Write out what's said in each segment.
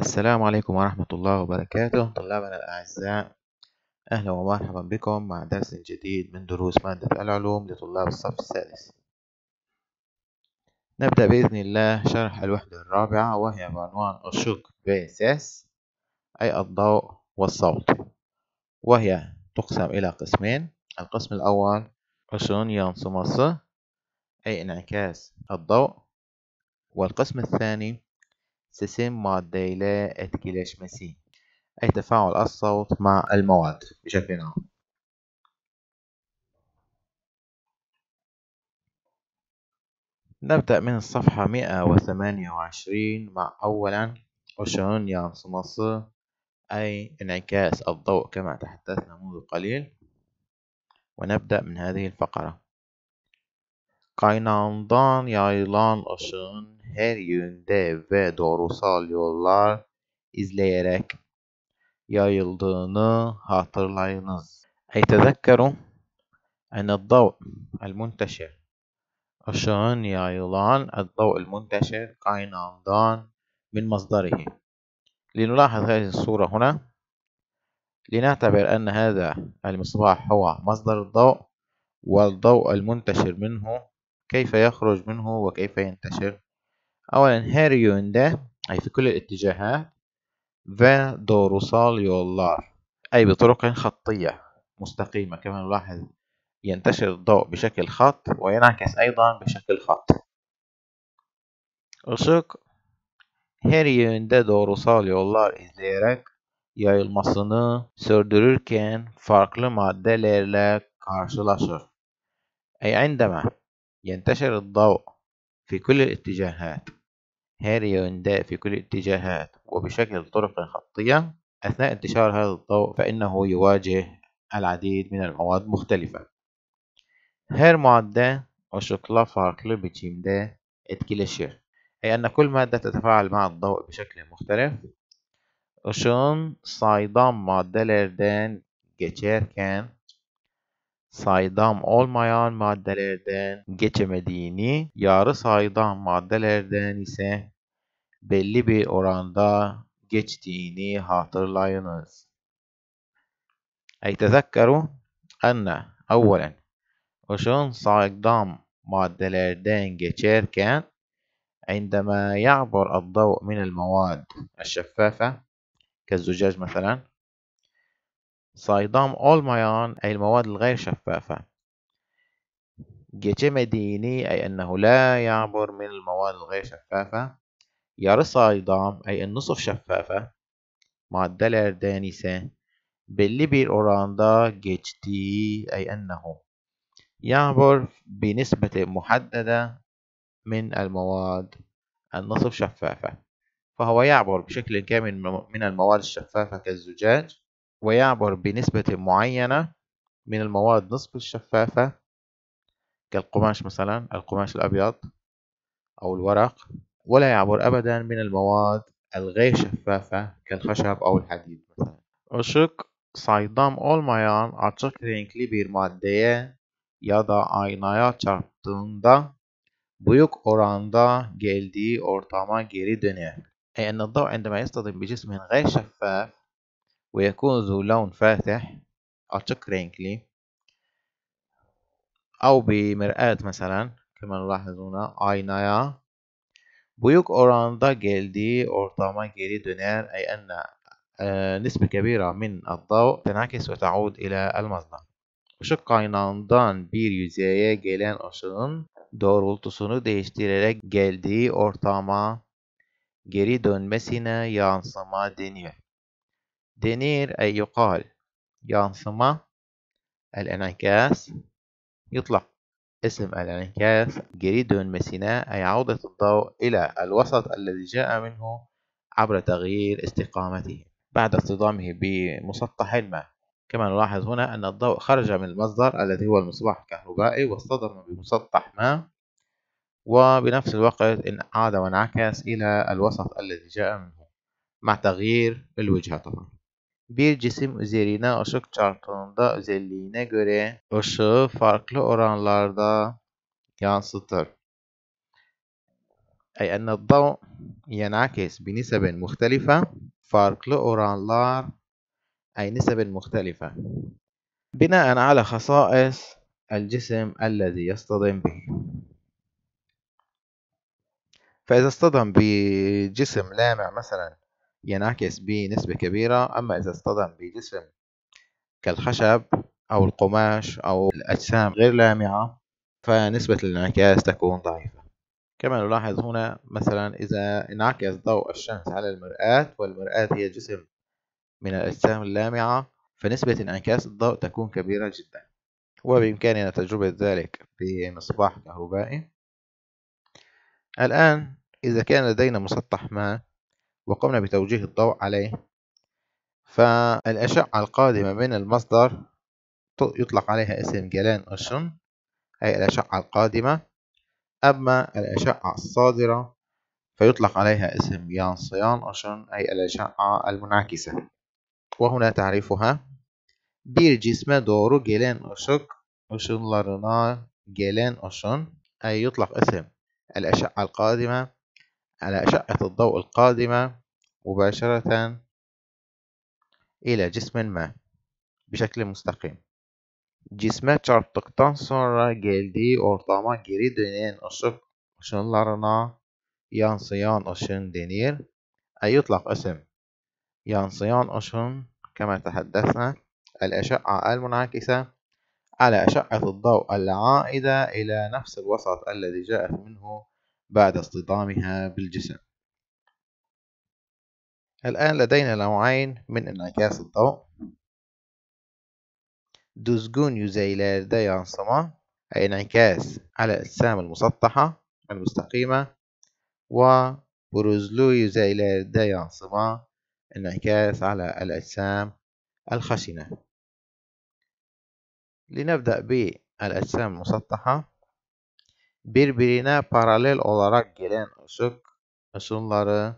السلام عليكم ورحمة الله وبركاته. طلابنا الأعزاء أهلا ومرحبا بكم مع درس جديد من دروس مادة العلوم لطلاب الصف السادس نبدأ بإذن الله شرح الوحدة الرابعة وهي بعنوان الشوك بيسس أي الضوء والصوت. وهي تقسم إلى قسمين القسم الأول أشون ينصمص أي انعكاس الضوء والقسم الثاني سيستم maddeyle etkileşmesi أي تفاعل الصوت مع المواد بشكل عام. نبدأ من الصفحة 128 مع أولا أشون yansıması أي انعكاس الضوء كما تحدثنا منذ قليل. ونبدأ من هذه الفقرة. Kaynağından yayılan ışığın her yönde ve doğrusal yollar izleyerek yayıldığını hatırlayınız. أي تذكروا أن الضوء المنتشر ışığın yayılan الضوء المنتشر kaynağından من مصدره لنلاحظ هذه الصورة هنا لنعتبر أن هذا المصباح هو مصدر الضوء والضوء المنتشر منه كيف يخرج منه وكيف ينتشر اولا هيريون ده أي في كل الاتجاهات. فادوروسال يولار. أي بطرق خطية. مستقيمة. كما نلاحظ ينتشر الضوء بشكل خط وينعكس أيضا بشكل خط اشق هيريون ده دوروسال يولار. إزيرك. yayılmasını sürdürürken farklı maddelerle karşılaşır. أي عندما ينتشر الضوء في كل الاتجاهات. her yönde في كل الاتجاهات وبشكل طرق خطية أثناء انتشار هذا الضوء فإنه يواجه العديد من المواد مختلفة. her madde ışıkla farklı biçimde etkileşir أي أن كل مادة تتفاعل مع الضوء بشكل مختلف. وشون صيدام مادة لردان جتشير كان. صيدام أول مايان مادة لردان جتش مديني يار صيدام مادة لردان يسه belli bir oranda geçtiğini hatırlayınız. أي تذكروا أن أولا saydam maddelerden geçerken عندما يعبر الضوء من المواد الشفافة كالزجاج مثلا saydam olmayan المواد الغير شفافة geçemediğini أي أنه لا يعبر من المواد الغير şeffafة yarı saydam أي النصف şeffafة maddelerden ise belli bir oranda أي أنه يعبر بنسبة محددة من المواد النصف شفافة. فهو يعبر بشكل كامل من المواد الشفافة كالزجاج ويعبر بنسبة معينة من المواد نصف الشفافة كالقماش مثلا القماش الأبيض أو الورق. ولا يعبر ابدا من المواد الغير شفافة كالخشب أو الحديد أشك صيدام olmayan açık renkli bir maddeye ya da aynaya çarptığında büyük oranda geldiği ortama geri dönüyor. أي أن الضوء عندما يصطدم بجسم غير شفاف ويكون ذو لون فاتح أتشك رينكلي أو بمرآة مثلا كما نلاحظ هنا أينايا büyük oranda geldiği ortama geri döner أي أن نسبة كبيرة من الضوء تنعكس وتعود إلى المصدر Işık kaynağından bir yüzeye gelen ışığın doğrultusunu değiştirerek geldiği ortama geri dönmesine yansıma deniyor. denir أي يقال yansıma الانعكاس يطلق اسم الانعكاس geri dönmesine أي عودة الضوء إلى الوسط الذي جاء منه عبر تغيير استقامته بعد اصطدامه بمسطح الماء. كما نلاحظ هنا أن الضوء خرج من المصدر الذي هو المصباح الكهربائي واصطدم بمسطح ماء وبنفس الوقت عاد وانعكس إلى الوسط الذي جاء منه مع تغيير الوجهة. طبعا Bir cisim üzerine ışık çarptığında özelliğine göre ışığı farklı oranlarda yansıtır. أي أن الضوء ينعكس بنسب مختلفة farklı oranlar أي نسب مختلفة بناء على خصائص الجسم الذي يصطدم به فإذا اصطدم بجسم لامع مثلا ينعكس بنسبة كبيرة أما إذا اصطدم بجسم كالخشب أو القماش أو الأجسام غير لامعة فنسبة الانعكاس تكون ضعيفة. كما نلاحظ هنا مثلا إذا انعكس ضوء الشمس على المرآة والمرآة هي جسم من الأجسام اللامعة فنسبة انعكاس الضوء تكون كبيرة جدا. وبإمكاننا تجربة ذلك بمصباح كهربائي. الآن إذا كان لدينا مسطح ما وقمنا بتوجيه الضوء عليه. فالأشعة القادمة من المصدر يطلق عليها اسم جلان أشن أي الأشعة القادمة. أما الأشعة الصادرة فيطلق عليها اسم يانصيان أشن أي الأشعة المنعكسة. وهنا تعريفها bir cisme doğru gelen ışık ışınlarına gelen ışın أي يطلق اسم الأشعة القادمة على أشعة الضوء القادمة مباشرة إلى جسم ما بشكل مستقيم. Cisme çarptıktan sonra geldiği ortama geri dönen ışık ışınlarına yansıyan ışın denir. أي يطلق اسم ينصيان اشن كما تحدثنا الأشعة المنعكسة على أشعة الضوء العائدة إلى نفس الوسط الذي جاءت منه بعد اصطدامها بالجسم. الآن لدينا نوعين من انعكاس الضوء. düzgün yüzeylerde yansıma أي انعكاس على الأجسام المسطحة المستقيمة وبروزلو yüzeylerde yansıma انعكاس على الأجسام الخشنة. لنبدأ بالأجسام المسطحة. Birbirine paralel olarak gelen ışık ışınları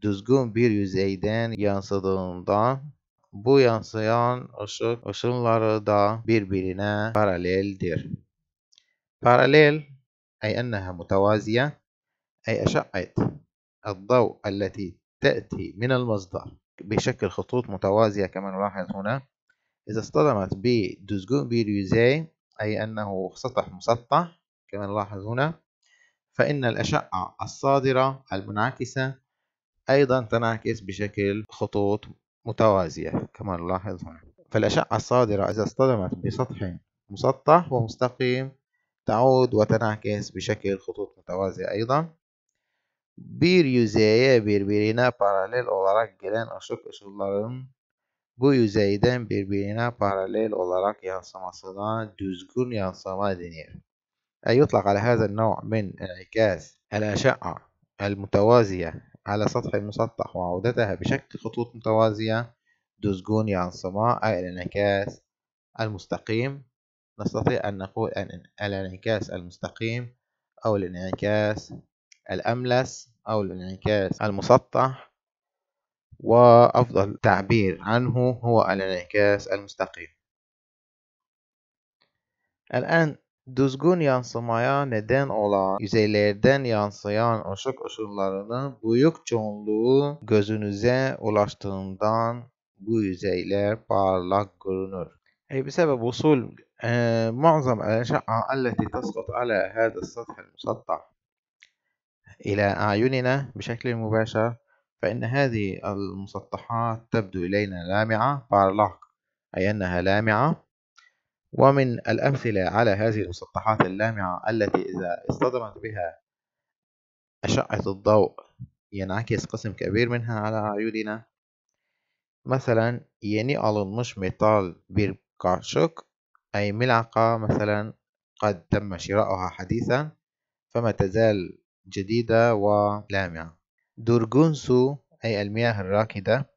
düzgün bir yüzeyden yansıdığından bu yansıyan ışık ışınları da birbirine paraleldir. Paralel أي أنها متوازية أي أشعة الضوء التي تأتي من المصدر بشكل خطوط متوازية كما نلاحظ هنا إذا اصطدمت بدزجون yüzey أي أنه سطح مسطح كما نلاحظ هنا فإن الأشعة الصادرة المنعكسة أيضا تنعكس بشكل خطوط متوازية كما نلاحظ هنا فالأشعة الصادرة إذا اصطدمت بسطح مسطح ومستقيم تعود وتنعكس بشكل خطوط متوازية أيضا bir birbirine paralel olarak gelen ışık ışınlarının bu yüzeyden birbirine paralel olarak yansımasına düzgün yansıma denir. يطلق على هذا النوع من انعكاس الأشعة المتوازية على سطح المسطح وعودتها بشكل خطوط متوازية دزجون ينصما أي الانعكاس المستقيم. نستطيع أن نقول أن الانعكاس المستقيم أو الانعكاس الأملس أو الانعكاس المسطح وأفضل تعبير عنه هو الانعكاس المستقيم. الآن Düzgün yansımaya neden olan yüzeylerden yansıyan ışık ışınlarının büyük çoğunluğu gözünüze ulaştığından bu yüzeyler parlak görünür. أي بسبب وصول معظم الأشعة التي تسقط على هذا السطح المسطح إلى أعيننا بشكل مباشر فإن هذه المسطحات تبدو إلينا لامعة بارلاق أي أنها لامعة ومن الأمثلة على هذه المسطحات اللامعة التي إذا اصطدمت بها أشعة الضوء ينعكس قسم كبير منها على أعيننا. مثلا alınmış metal bir kaşık أي ملعقة مثلا قد تم شراؤها حديثا فما تزال جديدة ولامعة. su أي المياه الراكدة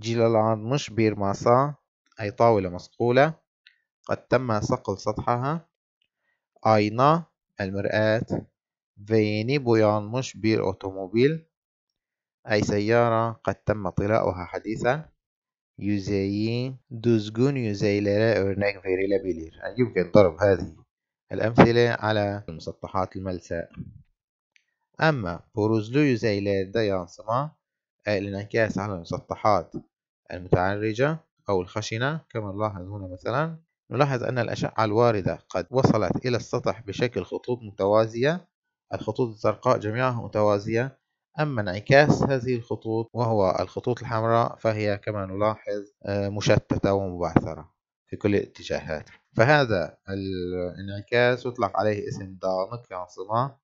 cilalanmış bir masa أي طاولة مصقولة قد تم صقل سطحها. ayna المرآة. ve boyanmış bir otomobil أي سيارة قد تم طلاؤها حديثا. yüzeyi düzgün yüzeylere örnek verilebilir. Yani يمكن ضرب هذه الأمثلة على المسطحات الملساء. أما بروزلو yüzeylerde yansıma أي الانعكاس على المسطحات المتعرجة أو الخشنة كما نلاحظ هنا مثلا. نلاحظ أن الأشعة الواردة قد وصلت إلى السطح بشكل خطوط متوازية. الخطوط الزرقاء جميعها متوازية. أما انعكاس هذه الخطوط وهو الخطوط الحمراء فهي كما نلاحظ آه، مشتتة ومبعثرة في كل الاتجاهات. فهذا الانعكاس يطلق عليه اسم دانق يانسما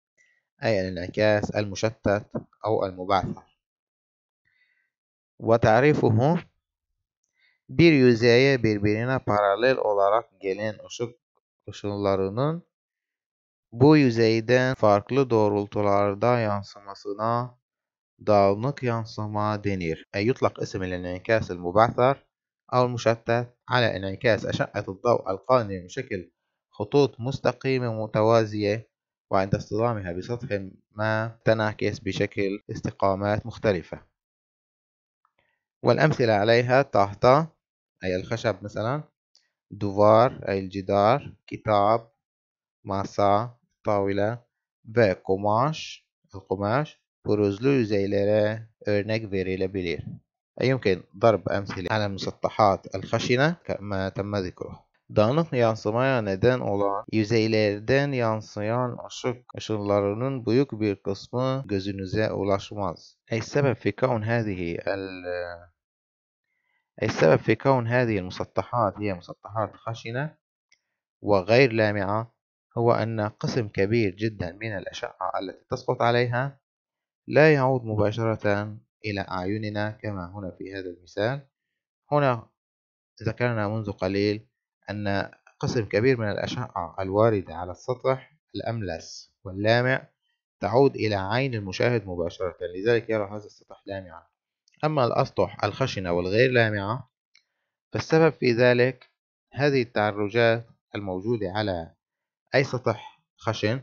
أي الانعكاس المشتت أو المبعثر. وتعريفه bir yüzeye birbirine paralel olarak gelen ışık ışınlarının bu yüzeyden farklı doğrultularda yansımasına dağınık yansıma denir. أي يطلق اسم الانعكاس المبعثر أو المشتت على انعكاس أشعة الضوء القادم بشكل خطوط مستقيمة متوازية وعند اصطدامها بسطح ما تنعكس بشكل استقامات مختلفة والأمثلة عليها طهطة أي الخشب مثلا دوار أي الجدار كتاب masa, طاولة ve kumaş, القماش pürüzlü yüzeylere örnek verilebilir. يمكن ضرب أمثلة على المسطحات الخشنة كما تم ذكره. Dağınık yansımaya neden olan yüzeylerden yansıyan ışık ışınlarının büyük bir kısmı gözünüze ulaşmaz. أي السبب في كون هذه أي السبب في كون هذه المسطحات هي مسطحات خشنة وغير لامعة هو أن قسم كبير جدا من الأشعة التي تسقط عليها لا يعود مباشرة إلى أعيننا كما هنا في هذا المثال. هنا ذكرنا منذ قليل أن قسم كبير من الأشعة الواردة على السطح الأملس واللامع تعود إلى عين المشاهد مباشرة لذلك يرى هذا السطح لامعا. أما الأسطح الخشنة والغير لامعة فالسبب في ذلك هذه التعرجات الموجودة على أي سطح خشن.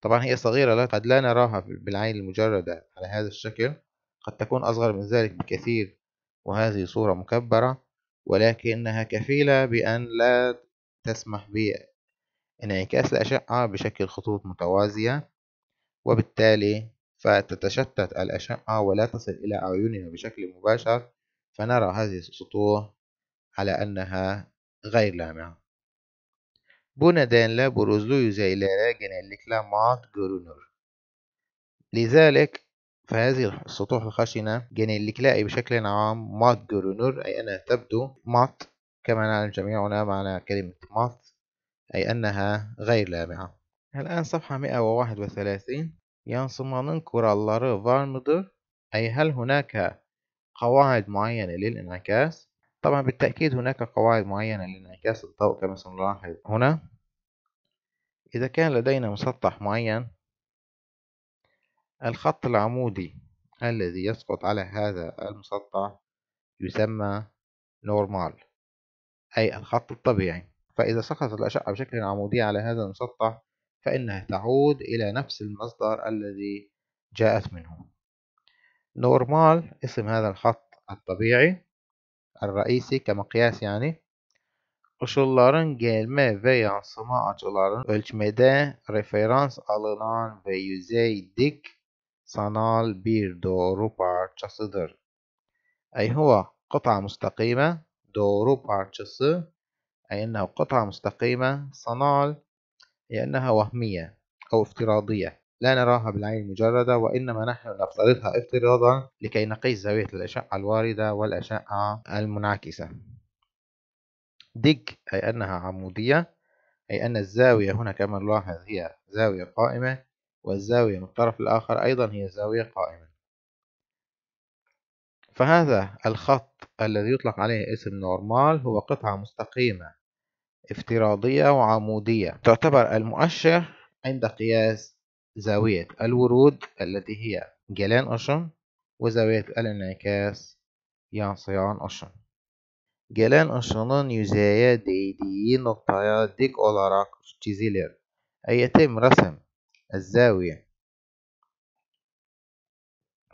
طبعا هي صغيرة قد لا نراها بالعين المجردة على هذا الشكل. قد تكون أصغر من ذلك بكثير وهذه صورة مكبرة ولكنها كفيلة بأن لا تسمح بانعكاس الأشعة بشكل خطوط متوازية وبالتالي فتتشتت الأشعة ولا تصل إلى أعيننا بشكل مباشر فنرى هذه السطوح على أنها غير لامعة. Bu nedenle boruzlu yüzeylere genellikle mat görünür. لذلك فهذه السطوح الخشنة genellikle أي بشكل عام مات görünür أي أنها تبدو مات كما نعلم جميعنا معنى كلمة مات أي أنها غير لامعة. الآن صفحة 131 yansımanın kuralları var mıdır? أي هل هناك قواعد معينة للانعكاس؟ طبعا بالتأكيد هناك قواعد معينة لانعكاس الضوء كما سنلاحظ هنا إذا كان لدينا مسطح معين الخط العمودي الذي يسقط على هذا المسطح يسمى normal أي الخط الطبيعي فإذا سقطت الأشعة بشكل عمودي على هذا المسطح فإنها تعود إلى نفس المصدر الذي جاءت منه normal اسم هذا الخط الطبيعي الرئيسي كمقياس يعني ışınların gelme ve yansıma açılarını ölçmede referans alınan ve yüzeye dik sanal bir doğru parçasıdır. أي هو قطعة مستقيمة doğru parçası أي أنه قطعة مستقيمة صنال هي أنها وهمية أو افتراضية. لا نراها بالعين المجردة وإنما نحن نفترضها افتراضا لكي نقيس زاوية الأشعة الواردة والأشعة المنعكسة. ديج أي أنها عمودية أي أن الزاوية هنا كما نلاحظ هي زاوية قائمة والزاوية من الطرف الآخر أيضا هي زاوية قائمة. فهذا الخط الذي يطلق عليه اسم نورمال هو قطعة مستقيمة. افتراضية وعمودية. تعتبر المؤشر عند قياس زاوية الورود التي هي جلان أشن وزاوية الانعكاس يانسيان أشن Gelen ışının yüzeye değdiği noktaya dik olarak çizilir. يتم رسم الزاوية.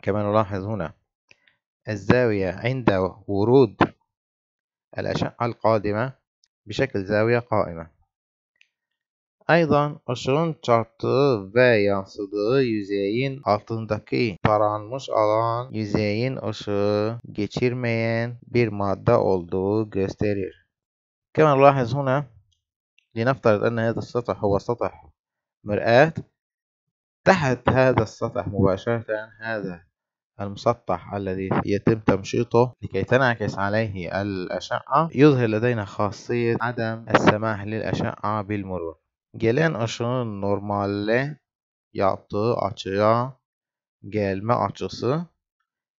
كما نلاحظ هنا الزاوية عند ورود الأشعة القادمة بشكل زاوية قائمة Aydan ışığın çarptığı ve yansıdığı yüzeyin altındaki taranmış alan yüzeyin ışığı geçirmeyen bir madde olduğu gösterir. كما نلاحظ هنا لنفترض أن هذا السطح هو سطح مرآة تحت هذا السطح مباشرة هذا المسطح الذي يتم تمشيطه لكي تنعكس عليه الأشعة يظهر لدينا خاصية عدم السماح للأشعة بالمرور gelen ışığın normalde yaptığı açıya gelme açısı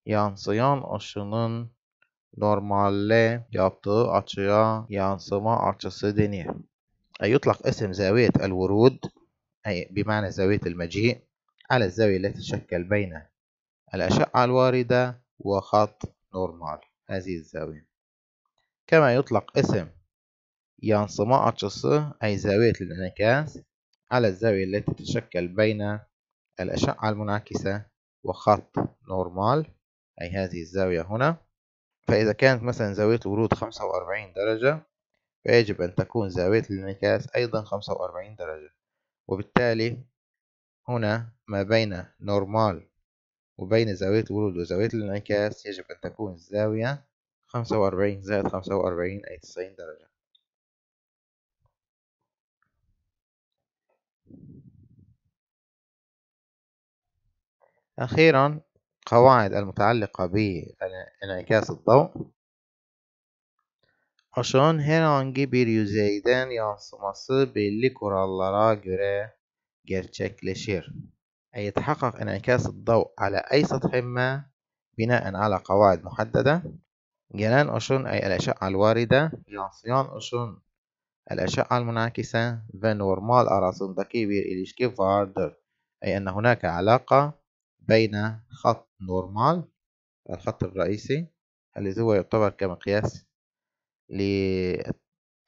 yansıyan ışının normalde yaptığı açıya yansıma açısı denir. أي يطلق اسم زاوية الورود أي بمعنى زاوية المجيء على الزاوية التي تتشكل بين الأشعة الواردة وخط normal. هذه الزاوية. كما يطلق اسم yansıma açısı أي زاوية الانعكاس على الزاوية التي تتشكل بين الأشعة المنعكسة وخط normal. أي هذه الزاوية هنا. فإذا كانت مثلا زاوية الورود 45 درجة فيجب أن تكون زاوية الانعكاس أيضا 45 درجة. وبالتالي هنا ما بين نورمال وبين زاوية الورود وزاوية الانعكاس يجب أن تكون الزاوية خمسة وأربعين زائد خمسة وأربعين أي تسعين درجة أخيرا قواعد المتعلقة بانعكاس الضوء Aşağın herhangi bir yüzeyden yansıması belli kurallara göre gerçekleşir. أي يتحقق انعكاس الضوء على أي سطح ما بناء على قواعد محددة. gelen ışın أي الأشعة الواردة. yansıyan ışın الأشعة المنعكسة. normal arasındaki bir ilişki vardır. أي أن هناك علاقة بين خط نورمال الخط الرئيسي الذي هو يعتبر كمقياس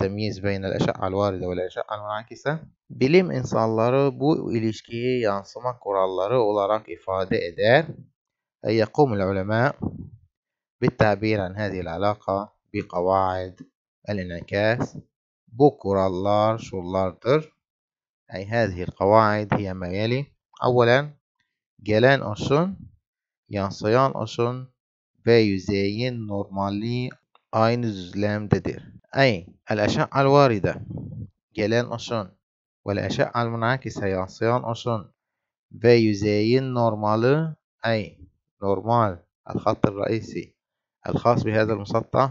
للتمييز بين الأشعة الواردة والأشعة المنعكسة bilim insanları bu ilişkiyi yansıma kuralları olarak ifade eder. يقوم العلماء بالتعبير عن هذه العلاقة بقواعد الانعكاس bu kurallar şunlardır. أي هذه القواعد هي ما يلي أولا gelen ışın yansıyan ışın ve yüzeyin normalliği aynı düzlemdedir. أي الأشعة الواردة gelen ışın والأشعة المنعكسة yansıyan ışın ve yüzeyin normali أي نورمال الخط الرئيسي الخاص بهذا المسطح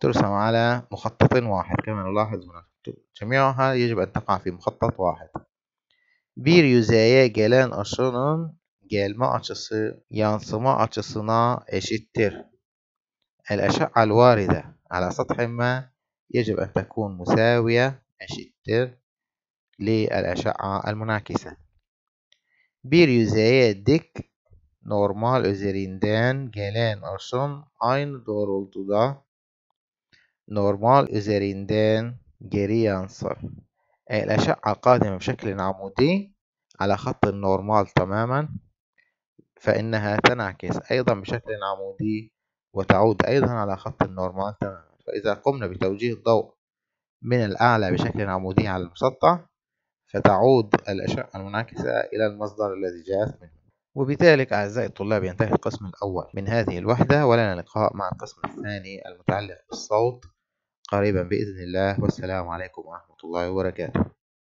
ترسم على مخطط واحد. كما نلاحظ هنا جميعها يجب أن تقع في مخطط واحد. bir yüzeye gelen ışının gelme açısı yansıma açısına eşittir. الأشعة الواردة على سطح ما يجب أن تكون مساوية eşittir للأشعة المنعكسة. Bir yüzeye dik normal üzerinden gelen ışın aynı doğrultuda normal üzerinden geri yansır. الأشعة قادمة بشكل عمودي على خط ال normal تماما فإنها تنعكس أيضا بشكل عمودي وتعود أيضا على خط ال normal تماما فإذا قمنا بتوجيه الضوء من الأعلى بشكل عمودي على المسطح فتعود الأشعة المنعكسة إلى المصدر الذي جاءت منه. وبذلك أعزائي الطلاب ينتهي القسم الأول من هذه الوحدة ولنا لقاء مع القسم الثاني المتعلق بالصوت قريبا بإذن الله. والسلام عليكم ورحمة الله وبركاته.